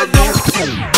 I do.